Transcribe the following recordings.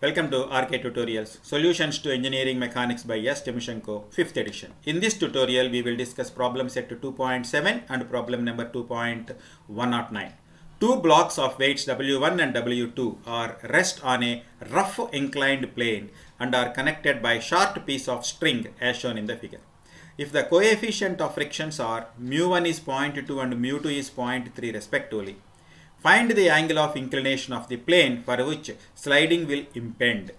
Welcome to RK Tutorials, Solutions to Engineering Mechanics by S. Timoshenko, 5th edition. In this tutorial, we will discuss problem set 2.7 and problem number 2.109. Two blocks of weights W1 and W2 are rest on a rough inclined plane and are connected by short piece of string as shown in the figure. If the coefficient of frictions are mu1 is 0.2 and mu2 is 0.3 respectively, Find the angle of inclination of the plane for which sliding will impend.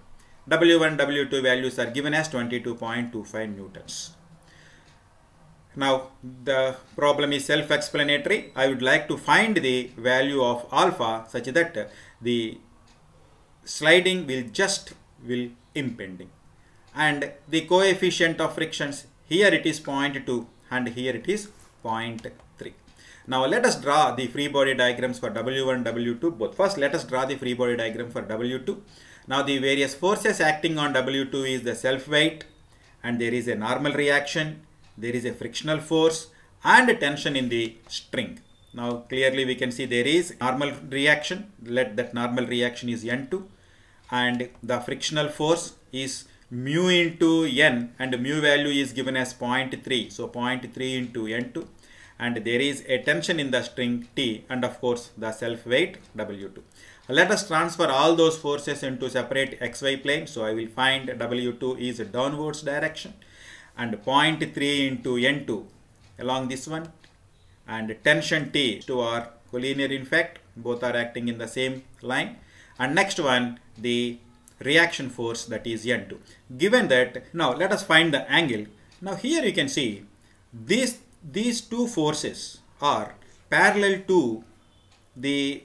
W1, W2 values are given as 22.25 newtons. Now the problem is self-explanatory. I would like to find the value of alpha such that the sliding will just will impending. And the coefficient of frictions here it is 0.2 and here it is 0.3. Now let us draw the free body diagrams for W1 W2 both. First let us draw the free body diagram for W2. Now the various forces acting on W2 is the self weight and there is a normal reaction, there is a frictional force and a tension in the string. Now clearly we can see there is normal reaction, let that normal reaction is N2 and the frictional force is mu into N and mu value is given as 0.3. So 0.3 into N2 and there is a tension in the string T and of course the self weight W2. Let us transfer all those forces into separate XY plane. So I will find W2 is downwards direction and 0.3 into N2 along this one and tension T to are collinear in fact both are acting in the same line and next one the reaction force that is N2. Given that now let us find the angle. Now here you can see this these two forces are parallel to the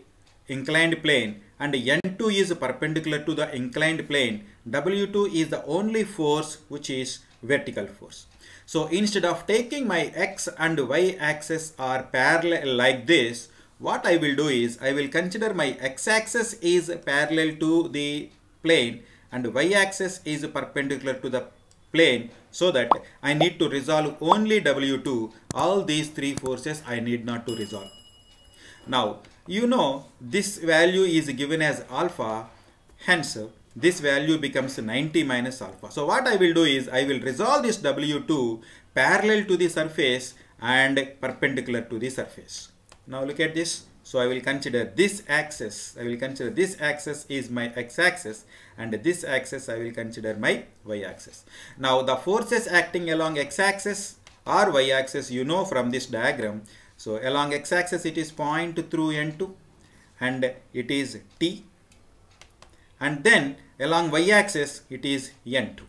inclined plane and N2 is perpendicular to the inclined plane. W2 is the only force which is vertical force. So instead of taking my x and y axis are parallel like this, what I will do is I will consider my x axis is parallel to the plane and y axis is perpendicular to the plane so that I need to resolve only W2. All these three forces I need not to resolve. Now, you know this value is given as alpha, hence this value becomes 90 minus alpha. So what I will do is I will resolve this W2 parallel to the surface and perpendicular to the surface. Now look at this. So I will consider this axis, I will consider this axis is my x-axis and this axis I will consider my y-axis. Now the forces acting along x-axis or y-axis you know from this diagram. So along x-axis it is point through N2 and it is T and then along y-axis it is N2.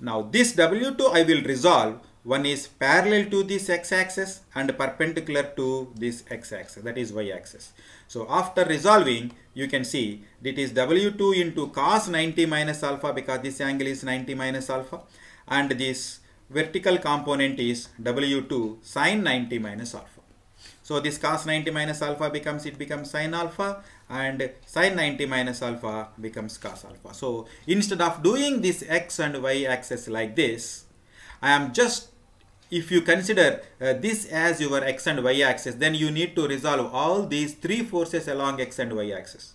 Now this W2 I will resolve one is parallel to this x-axis and perpendicular to this x-axis that is y-axis. So after resolving you can see it is W2 into cos 90 minus alpha because this angle is 90 minus alpha and this vertical component is W2 sine 90 minus alpha. So this cos 90 minus alpha becomes it becomes sine alpha and sine 90 minus alpha becomes cos alpha. So instead of doing this x and y axis like this I am just if you consider uh, this as your x and y axis then you need to resolve all these three forces along x and y axis.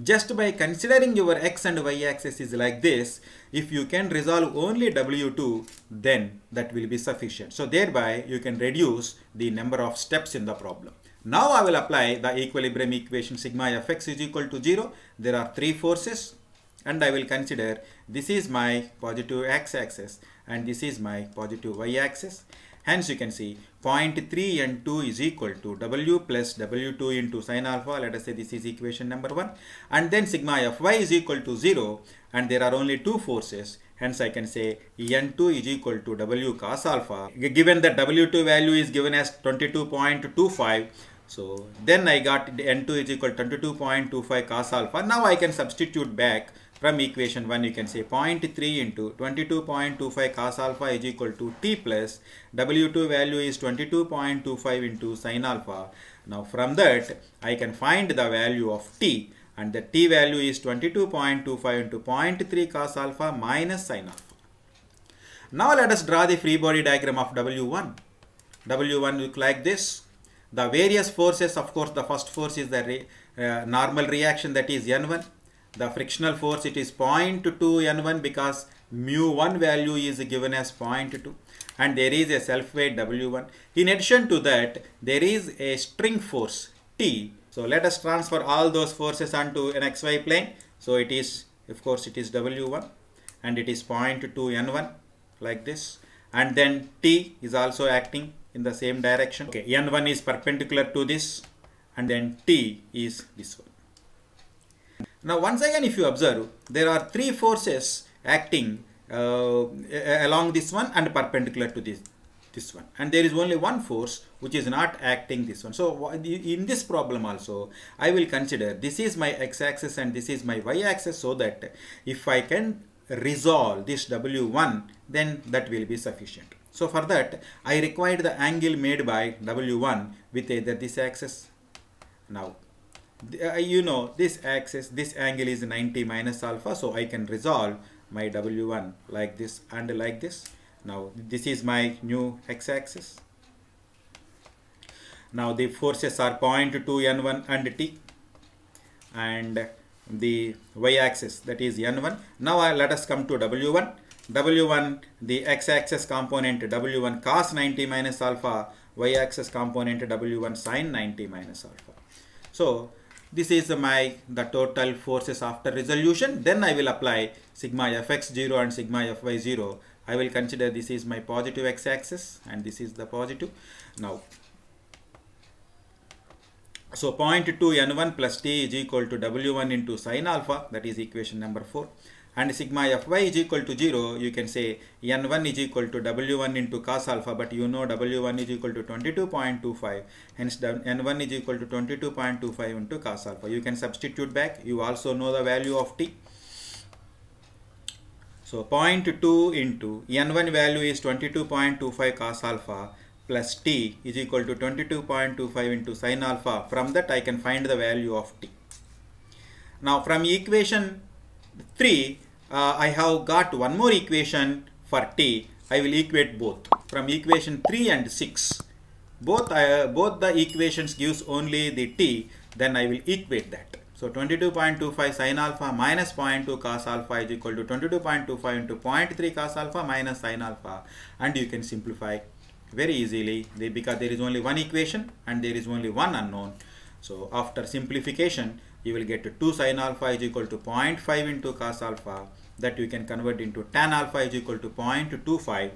Just by considering your x and y axis is like this if you can resolve only w2 then that will be sufficient. So thereby you can reduce the number of steps in the problem. Now i will apply the equilibrium equation sigma fx is equal to 0 there are three forces and I will consider this is my positive x-axis and this is my positive y-axis. Hence you can see 0.3 and 2 is equal to w plus w2 into sine alpha. Let us say this is equation number 1 and then sigma fy is equal to 0 and there are only two forces. Hence I can say n2 is equal to w cos alpha. Given that w2 value is given as 22.25 so then I got n2 is equal to 22.25 cos alpha. Now I can substitute back from equation 1 you can say 0.3 into 22.25 cos alpha is equal to t plus w2 value is 22.25 into sin alpha. Now from that I can find the value of t and the t value is 22.25 into 0.3 cos alpha minus sin alpha. Now let us draw the free body diagram of W1. W1 look like this. The various forces of course the first force is the re, uh, normal reaction that is N1 the frictional force it is 0.2 n1 because mu1 value is given as 0.2 and there is a self weight w1 in addition to that there is a string force t. So let us transfer all those forces onto an xy plane. So it is of course it is w1 and it is 0.2 n1 like this. And then t is also acting in the same direction. Okay n1 is perpendicular to this and then t is this one now once again if you observe there are three forces acting uh, along this one and perpendicular to this this one. And there is only one force which is not acting this one. So in this problem also I will consider this is my x-axis and this is my y-axis so that if I can resolve this W1 then that will be sufficient. So for that I required the angle made by W1 with either this axis. Now uh, you know this axis this angle is 90 minus alpha so I can resolve my w1 like this and like this. Now this is my new x-axis now the forces are 0.2 n1 and t and the y-axis that is n1 now uh, let us come to w1 w1 the x-axis component w1 cos 90 minus alpha y-axis component w1 sin 90 minus alpha. So this is my the total forces after resolution. Then I will apply sigma fx0 and sigma fy0 I will consider this is my positive x-axis and this is the positive. Now so 0.2 n1 plus t is equal to w1 into sine alpha that is equation number 4 and sigma fy is equal to 0 you can say n1 is equal to w1 into cos alpha but you know w1 is equal to 22.25 hence n1 is equal to 22.25 into cos alpha. You can substitute back. You also know the value of t. So 0.2 into n1 value is 22.25 cos alpha plus t is equal to 22.25 into sin alpha. From that I can find the value of t. Now from equation 3 uh, I have got one more equation for t. I will equate both from equation 3 and 6. Both, uh, both the equations gives only the t, then I will equate that. So 22.25 sin alpha minus 0.2 cos alpha is equal to 22.25 into 0.3 cos alpha minus sin alpha and you can simplify very easily because there is only one equation and there is only one unknown. So after simplification you will get 2 sin alpha is equal to 0.5 into cos alpha that you can convert into tan alpha is equal to 0.25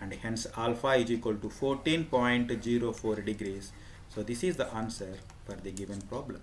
and hence alpha is equal to 14.04 degrees. So this is the answer for the given problem.